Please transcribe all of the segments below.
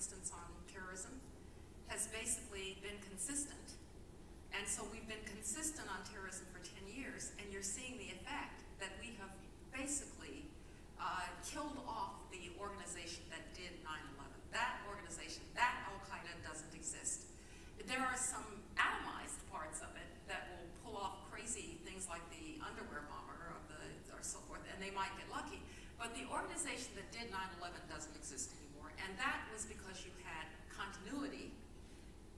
instance, on terrorism, has basically been consistent. And so we've been consistent on terrorism for 10 years, and you're seeing the effect that we have basically uh, killed off the organization that did 9-11. That organization, that Al-Qaeda doesn't exist. There are some atomized parts of it that will pull off crazy things like the underwear bomber the, or so forth, and they might get lucky. But the organization that did 9-11 doesn't exist anymore, and that was because you had continuity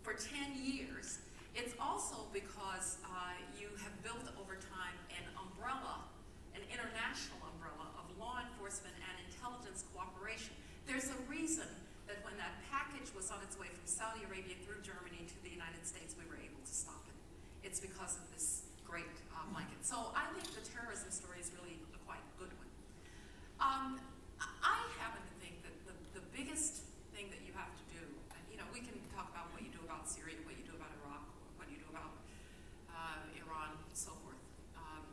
for 10 years. It's also because uh, you have built over time an umbrella, an international umbrella of law enforcement and intelligence cooperation. There's a reason that when that package was on its way from Saudi Arabia through Germany to the United States, we were able to stop it. It's because of this great uh, blanket. So I think the terrorism story is really a quite good one. Um, I happen to think that the, the biggest thing that you have to do, and you know, we can talk about what you do about Syria, what you do about Iraq, what you do about uh, Iran, and so forth. Um,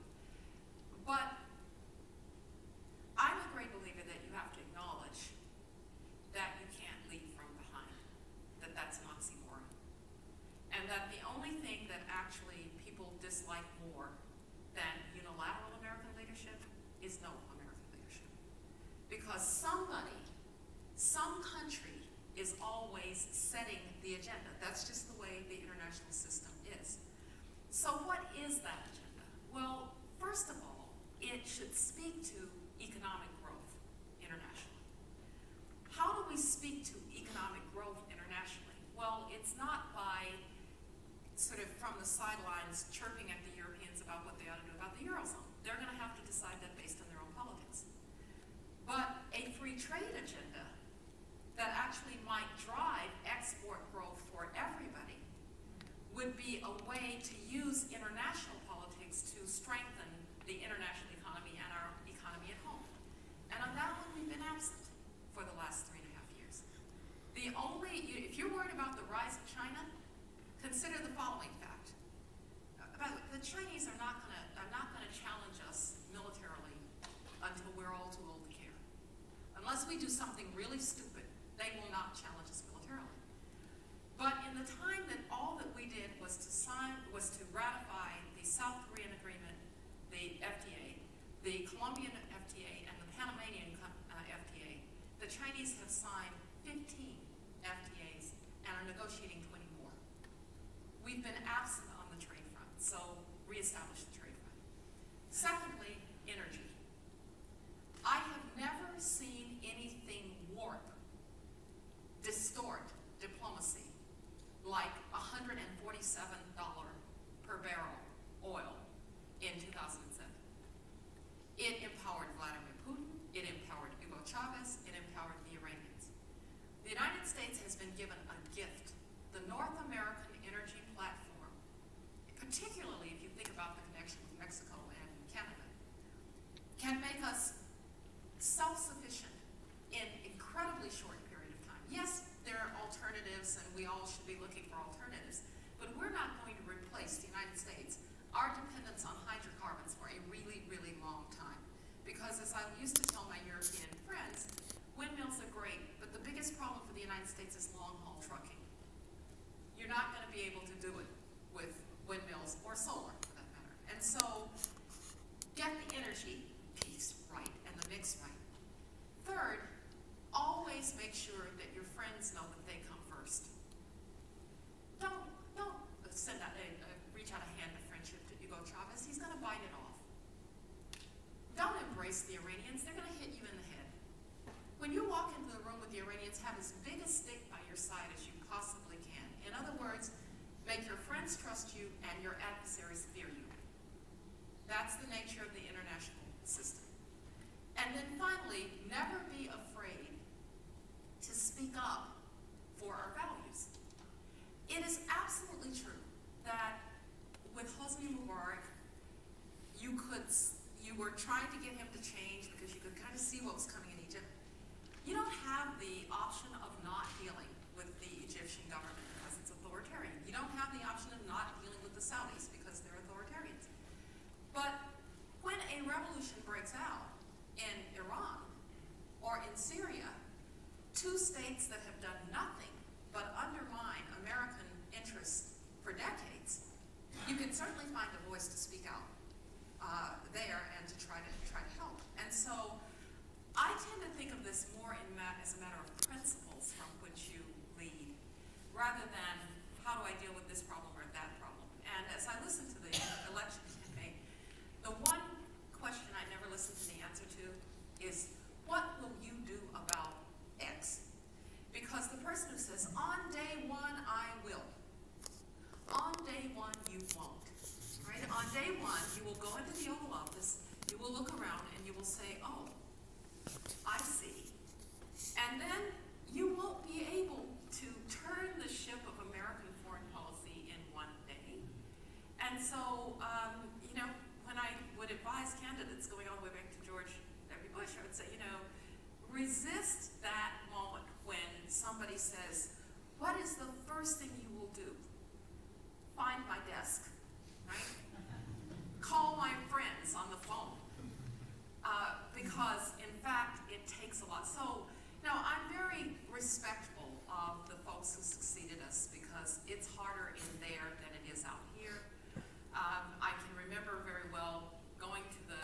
but I'm a great believer that you have to acknowledge that you can't lead from behind, that that's an oxymoron. And that the only thing that actually people dislike more than unilateral American leadership is no American leadership. Because somebody, some country, is always setting the agenda. That's just the way the international system is. So what is that agenda? Well, first of all, it should speak to economic growth internationally. How do we speak to economic growth internationally? Well, it's not by sort of from the sidelines chirping at the Europeans about what they ought to do about the Eurozone. They're going to have to decide that based on their own politics. But a free trade agenda that actually might drive export growth for everybody would be a way to use international politics to strengthen the international economy and our economy at home. And on that one, we've been absent for the last three and a half years. The only, if you're worried about the rise of China, consider the following fact. Uh, by the way, the Chinese are not going to are not going to challenge us militarily until we're all too old to care. Unless we do something really stupid, they will not challenge us militarily. But in the time that all that we did was to sign, was to ratify the South Korean agreement, the FTA, the Colombian FTA, and the Panamanian uh, FTA, the Chinese have signed 15 FTAs and are negotiating 20 more. We've been absent on the trade front, so reestablish the trade front. Secondly, energy. I have never seen anything warp, distort diplomacy like $147 per barrel oil in 2007. It empowered Vladimir Putin, it empowered Hugo Chavez, it empowered the Iranians. The United States has been given a gift, the North American Energy Platform, particularly if you think about the connection with Mexico and Canada, can make us self-sufficient in incredibly short period of time. Yes, there are alternatives and we all should be looking for alternatives, but we're not going to replace the United States, our dependence on hydrocarbons for a really, really long time. Because as I used to tell my European friends, windmills are great, biggest problem for the United States is long-haul trucking. You're not going to be able to do it with windmills or solar, for that matter. And so, get the energy piece right and the mix right. Third, always make sure that your friends know that they come first. Don't, don't send out a, a reach out a hand of friendship to Hugo Chavez. He's going to bite it off. Don't embrace the Iranians. They're going to hit you in the head. When you walk into Iranians, have as big a stick by your side as you possibly can. In other words, make your friends trust you and your adversaries fear you. That's the nature of the international system. And then finally, never be afraid to speak up for our values. It is absolutely true that with Hosni Mubarak, you could you were trying to get him to change because you could kind of see what was coming in Egypt. You don't have the option of not dealing with the Egyptian government because it's authoritarian. You don't have the option of not dealing with the Saudis because they're authoritarians. But when a revolution breaks out in Iran or in Syria, two states that have done nothing but undermine American interests for decades, you can certainly find a voice to speak out uh, there and to try to try to help. And so I tend to think of this more as a matter of principles from which you lead, rather than how do I deal with this problem or that problem. And as I listen to the election campaign, the one question I never listen to the answer to is, what will you do about X? Because the person who says, on day one, I will, on day one, you won't. Right? On day one, go into the Oval Office, you will look around, and you will say, oh, I see. And then you won't be able to turn the ship of American foreign policy in one day. And so, um, you know, when I would advise candidates going all the way back to George W. Bush, I would say, you know, resist that moment when somebody says, what is the first thing you will do? Find my desk, right? Call my friends on the phone. Uh, because in fact, it takes a lot. So, now I'm very respectful of the folks who succeeded us because it's harder in there than it is out here. Um, I can remember very well going to the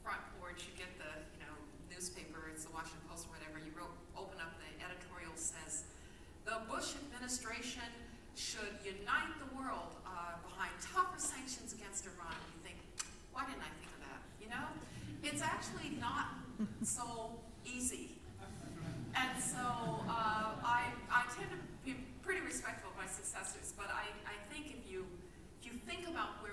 front porch, you get the, you know, newspaper, it's the Washington Post or whatever, you wrote, open up the editorial says, the Bush administration should unite the world uh, behind tougher sanctions against Iran. You think, why didn't I think of that? You know, it's actually not so easy. Think about